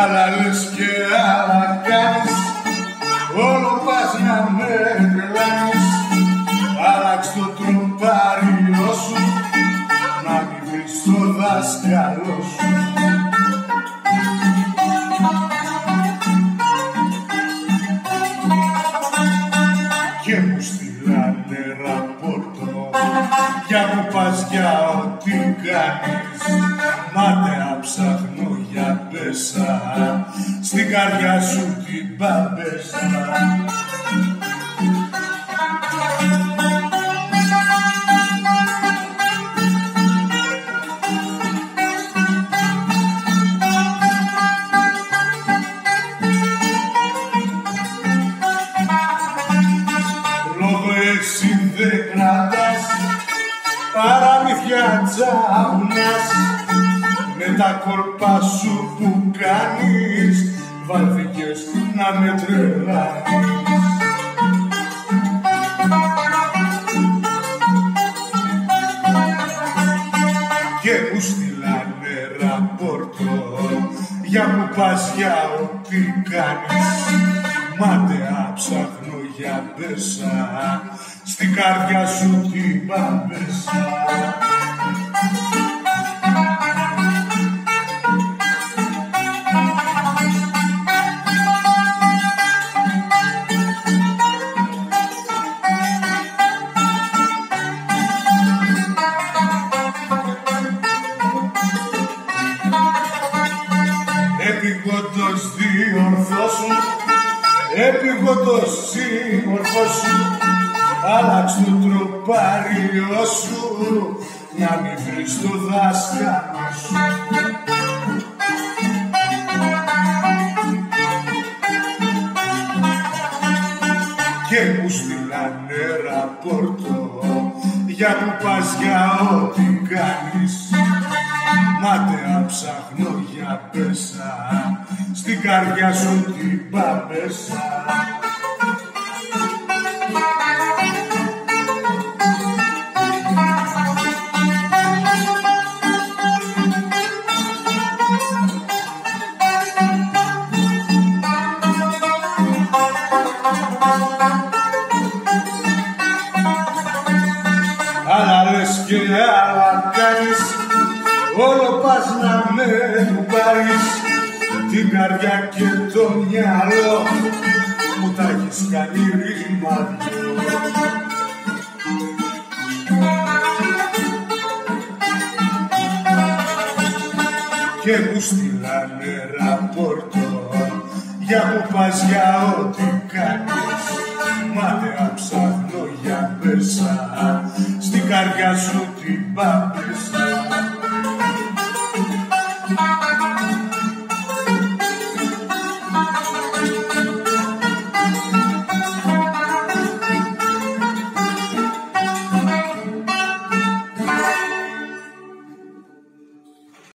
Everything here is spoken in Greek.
και άλλα κάνεις Όλο πας να με τρελάνεις Άλλαξ' το τροπάριό σου Να μην βρεις το δάσκαλό σου. Και μου στείλανε ραπόρτο Για μου πας για ό,τι κάνεις. Μάταια ψάχνω για πέσα Στην καρδιά σου την παπέσα Λόγω εσύ δεν κρατάς παραμύθια τζάουνας με τα κόλπα σου που κάνεις βαλθήκες να με τρελάνεις. Και μου στείλανε ραπόρτο για που πας για ό,τι κάνεις. Μάταια ψάχνω για πέσα στην καρδιά σου την παπέσα Επιγόντως διορθώσου, επιγόντως συμμορφώσου, άλλαξ' το τροπάριό σου, να μην βρεις το δάσκαλο σου. Και μου στείλανε ραπόρτο για που πας για ό,τι κάνεις Μάταια ψάχνω για πέσα στην καρδιά σου την παπέσα Άλλα λες και άλλα κάνεις Όλο πας να με μου πάρεις Την καρδιά και το μυαλό. Μου τα έχεις κάνει ρημάδιο Και μου στείλανε ραπόρτο Για που πας για ό,τι κάνεις. Μάταια ψάχνω για πέσα Στην καρδιά σου την πάπεσα